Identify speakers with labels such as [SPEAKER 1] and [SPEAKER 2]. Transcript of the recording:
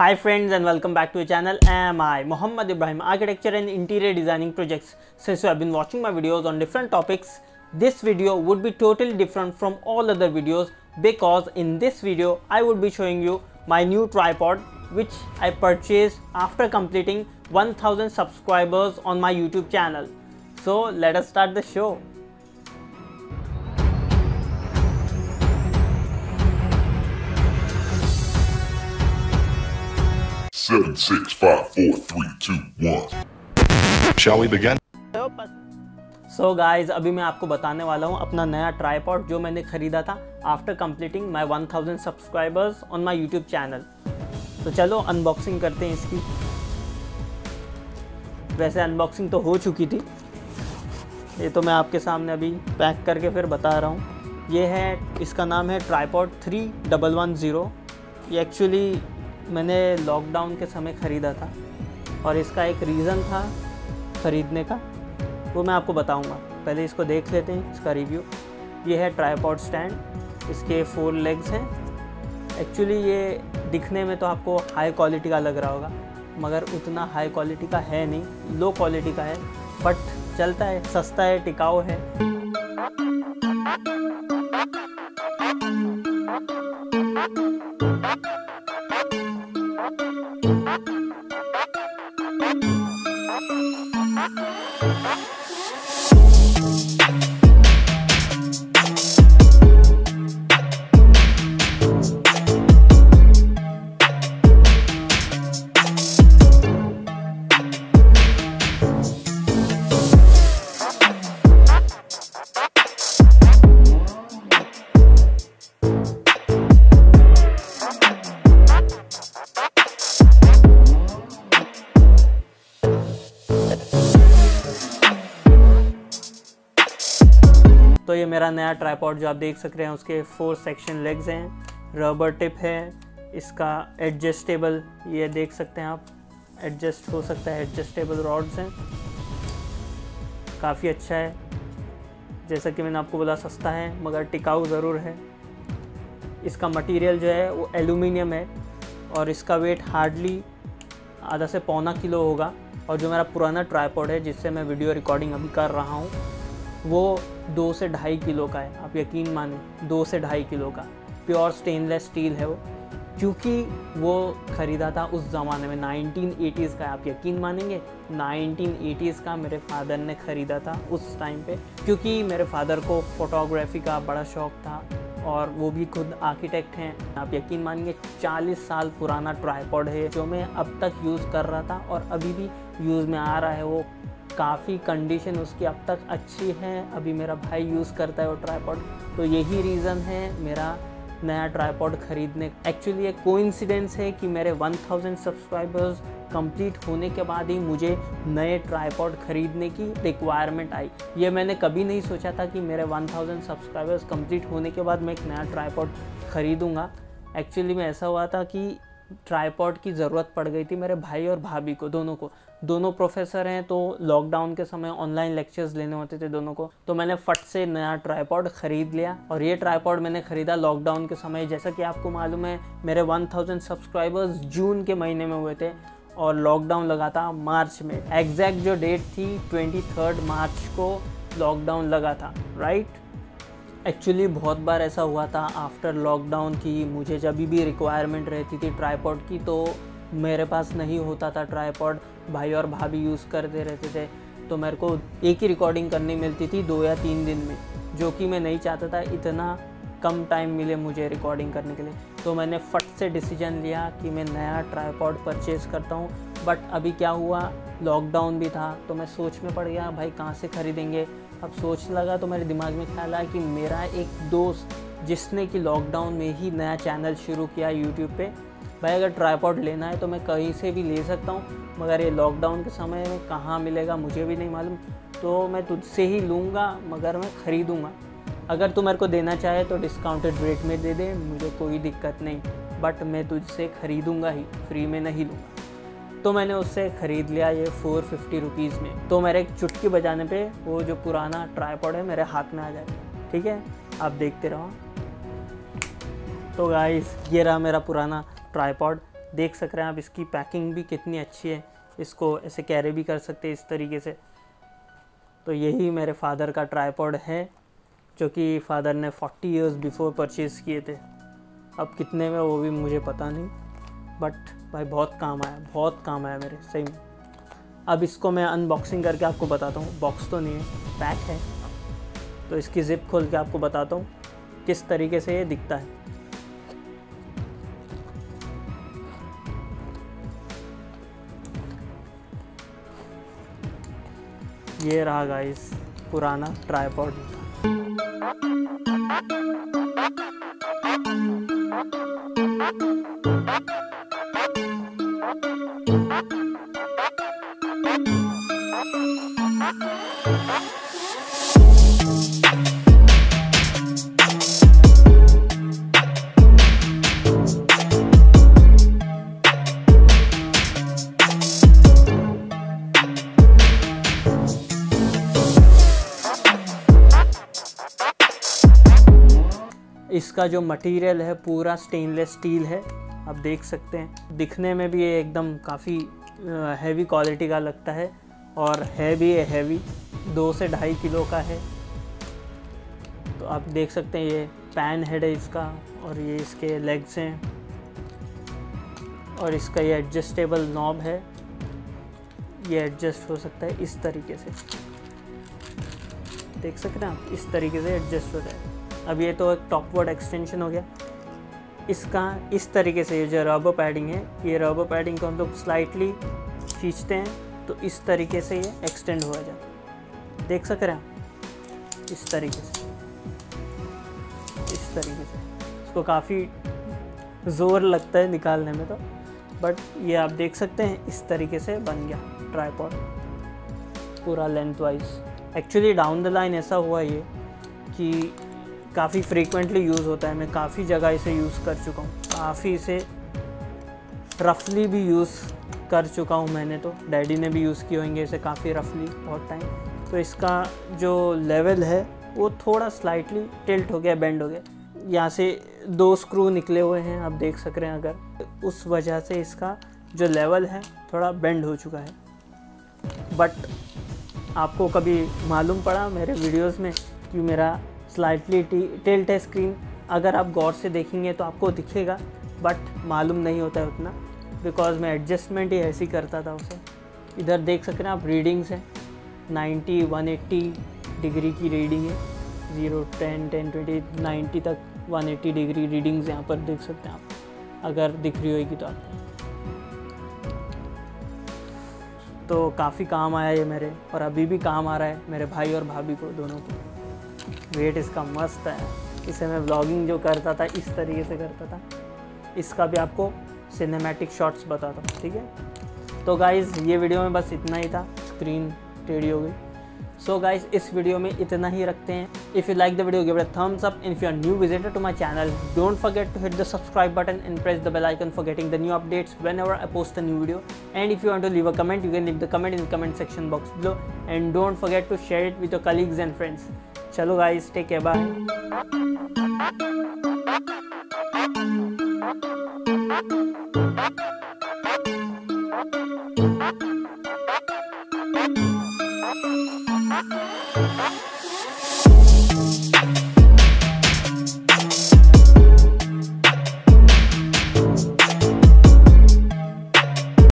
[SPEAKER 1] Hi friends and welcome back to the channel. Am I Muhammad Ibrahim, architecture and interior designing projects. Since you have been watching my videos on different topics, this video would be totally different from all other videos because in this video I would be showing you my new tripod which I purchased after completing 1000 subscribers on my YouTube channel. So let us start the show.
[SPEAKER 2] Seven, six, five, four, three, two, one.
[SPEAKER 3] Shall we begin?
[SPEAKER 1] So so guys अभी मैं आपको बताने वाला हूँ अपना नया tripod जो मैंने ख़रीदा था after completing my 1000 subscribers on my YouTube channel तो चलो अनबॉक्सिंग करते हैं इसकी। वैसे अनबॉक्सिंग तो हो चुकी थी। ये तो मैं आपके सामने अभी पैक करके फिर बता रहा हूँ। ये है इसका नाम है tripod three double one zero ये एक्चुअली मैंने लॉकडाउन के समय ख़रीदा था और इसका एक रीज़न था ख़रीदने का, वो मैं आपको बताऊँगा। पहले इसको देख लेते हैं, इसका रिव्यू ये है ट्राईपॉड स्टैंड इसके फोर लेग्स हैं। एक्चुअली ये दिखने में तो आपको हाई क्वालिटी का लग रहा होगा, मगर उतना हाई क्वालिटी का है नहीं लो क्वालिटी का है बट चलता है, सस्ता है, टिकाऊ है। तो ये मेरा नया ट्राईपॉड जो आप देख सक रहे हैं, उसके फोर सेक्शन लेग्स हैं रबर टिप है, इसका एडजस्टेबल ये देख सकते हैं आप एडजस्ट हो सकता है एडजस्टेबल रॉड्स हैं। काफ़ी अच्छा है, जैसा कि मैंने आपको बोला सस्ता है, मगर टिकाऊ ज़रूर है। इसका मटेरियल जो है, वो एलुमिनियम है, और इसका वेट हार्डली आधा से पौना किलो होगा, और जो मेरा पुराना ट्राईपॉड है, जिससे मैं वीडियो रिकॉर्डिंग अभी कर रहा हूँ वो दो से ढाई किलो का है, आप यकीन माने, दो से ढाई किलो का। प्योर स्टेनलेस स्टील है वो। क्योंकि वो ख़रीदा था उस ज़माने में 1980s का आप यकीन मानेंगे? 1980s का मेरे फादर ने ख़रीदा था उस टाइम पे। क्योंकि मेरे फादर को फ़ोटोग्राफी का बड़ा शौक़ था और वो भी खुद आर्किटेक्ट हैं। आप यकीन मानेंगे 40 साल पुराना ट्राईपॉड है जो मैं अब तक यूज़ कर रहा था और अभी भी यूज़ में आ रहा है वो। काफ़ी कंडीशन उसकी अब तक अच्छी है। अभी मेरा भाई यूज़ करता है वो ट्राईपॉड तो यही रीज़न है मेरा नया ट्राईपॉड ख़रीदने। एक्चुअली एक कोइंसिडेंस है कि मेरे 1000 सब्सक्राइबर्स कंप्लीट होने के बाद ही मुझे नए ट्राईपॉड ख़रीदने की रिक्वायरमेंट आई। ये मैंने कभी नहीं सोचा था कि मेरे 1000 सब्सक्राइबर्स कंप्लीट होने के बाद मैं एक नया ट्राईपॉड ख़रीदूँगा। एक्चुअली में ऐसा हुआ था कि ट्राईपॉड की ज़रूरत पड़ गई थी मेरे भाई और भाभी को, दोनों को। दोनों प्रोफेसर हैं तो लॉकडाउन के समय ऑनलाइन लेक्चर्स लेने होते थे दोनों को। तो मैंने फट से नया ट्राईपॉड ख़रीद लिया और ये ट्राईपॉड मैंने ख़रीदा लॉकडाउन के समय। जैसा कि आपको मालूम है, मेरे 1000 सब्सक्राइबर्स जून के महीने में हुए थे और लॉकडाउन लगा था मार्च में। एग्जैक्ट जो डेट थी ट्वेंटी मार्च को लॉकडाउन लगा था राइट एक्चुअली बहुत बार ऐसा हुआ था आफ्टर लॉकडाउन की, मुझे जब भी रिक्वायरमेंट रहती थी ट्राईपॉड की तो मेरे पास नहीं होता था ट्राईपॉड भाई और भाभी यूज़ करते रहते थे तो मेरे को एक ही रिकॉर्डिंग करनी मिलती थी दो या तीन दिन में, जो कि मैं नहीं चाहता था इतना कम टाइम मिले मुझे रिकॉर्डिंग करने के लिए। तो मैंने फट से डिसीज़न लिया कि मैं नया ट्राईपॉड परचेज़ करता हूँ बट अभी क्या हुआ लॉकडाउन भी था तो मैं सोच में पड़ गया, भाई कहाँ से ख़रीदेंगे? अब सोच लगा तो मेरे दिमाग में ख्याल आया कि मेरा एक दोस्त जिसने कि लॉकडाउन में ही नया चैनल शुरू किया यूट्यूब पे, भाई अगर ट्राईपॉड लेना है तो मैं कहीं से भी ले सकता हूँ, मगर ये लॉकडाउन के समय में कहाँ मिलेगा मुझे भी नहीं मालूम। तो मैं तुझसे ही लूँगा, मगर मैं ख़रीदूँगा। अगर तू मेरे को देना चाहे तो डिस्काउंटेड रेट में दे दे, मुझे कोई दिक्कत नहीं बट मैं तुझसे ख़रीदूँगा ही फ्री में नहीं लूँगा। तो मैंने उससे ख़रीद लिया ये फोर फिफ्टी रुपीज़ में। तो मेरे एक चुटकी बजाने पे वो जो पुराना ट्राईपॉड है, मेरे हाथ में आ जाए। ठीक है? आप देखते रहो। तो गाइस ये रहा मेरा पुराना ट्राईपॉड देख सक रहे हैं आप, इसकी पैकिंग भी कितनी अच्छी है। इसको ऐसे कैरी भी कर सकते हैं इस तरीके से। तो यही मेरे फादर का ट्राईपॉड है, जो कि फादर ने 40 इयर्स बिफोर परचेज़ किए थे। अब कितने में वो भी मुझे पता नहीं। बट भाई बहुत काम आया, बहुत काम आया मेरे, सही में। अब इसको मैं अनबॉक्सिंग करके आपको बताता हूँ। बॉक्स तो नहीं है पैक है। तो इसकी ज़िप खोल के आपको बताता हूँ किस तरीके से ये दिखता है। ये रहा गाइस पुराना ट्राईपॉड इसका जो मटेरियल है पूरा स्टेनलेस स्टील है। आप देख सकते हैं। दिखने में भी ये एकदम काफ़ी हैवी क्वालिटी का लगता है और है भी ये हैवी दो से ढाई किलो का है। तो आप देख सकते हैं ये पैन हेड है इसका और ये इसके लेग्स हैं और इसका ये एडजस्टेबल नॉब है। ये एडजस्ट हो सकता है इस तरीके से। देख सकते हैं आप? इस तरीके से एडजस्ट है अब ये तो एक टॉपवर्ड एक्सटेंशन हो गया। इसका, इस तरीके से ये जो रबर पैडिंग है, ये रबर पैडिंग को हम लोग स्लाइटली खींचते हैं तो इस तरीके से ये एक्सटेंड हुआ जाता देख सक रहे हैं इस तरीके से। इस तरीके से। इसको काफ़ी ज़ोर लगता है निकालने में तो बट ये आप देख सकते हैं, इस तरीके से बन गया ट्राईपॉड पूरा lengthwise actually down the line ऐसा हुआ ये कि काफ़ी फ्रीक्वेंटली यूज़ होता है। मैं काफ़ी जगह इसे यूज़ कर चुका हूँ। काफ़ी इसे रफली भी यूज़ कर चुका हूँ मैंने तो। डैडी ने भी यूज़ किए होंगे इसे काफ़ी रफली बहुत टाइम तो इसका जो लेवल है, वो थोड़ा स्लाइटली टिल्ट हो गया बेंड हो गया। यहाँ से दो स्क्रू निकले हुए हैं, आप देख सक रहे हैं अगर। उस वजह से इसका जो लेवल है, थोड़ा बेंड हो चुका है। बट आपको कभी मालूम पड़ा मेरे वीडियोस में कि मेरा स्लाइटली टिल्ट है स्क्रीन अगर आप गौर से देखेंगे तो आपको दिखेगा बट मालूम नहीं होता है उतना बिकॉज़ मैं एडजस्टमेंट ही ऐसी करता था उसे। इधर देख सकते हैं आप रीडिंग्स हैं। 90 180 डिग्री की रीडिंग है। Zero ten ten twenty ninety तक 180 डिग्री रीडिंग्स यहाँ पर देख सकते हैं आप। अगर दिख रही होगी तो आप तो काफ़ी काम आया ये मेरे, और अभी भी काम आ रहा है मेरे भाई और भाभी को, दोनों को। वेट इसका मस्त है। इसे मैं व्लॉगिंग जो करता था, इस तरीके से करता था। इसका भी आपको सिनेमैटिक शॉट्स बताता हूँ, ठीक है? तो गाइज़ ये वीडियो में बस इतना ही था। स्क्रीन टेढ़ी हो गई। सो गाइज़ इस वीडियो में इतना ही रखते हैं। If you like the video give it thumbs up if you are new visitor to my channel don't forget to hit the subscribe button and press the bell icon for getting the new updates whenever I post a new video and if you want to leave a comment you can leave the comment in comment section box below and don't forget to share it with your colleagues and friends चलो guys take care bye.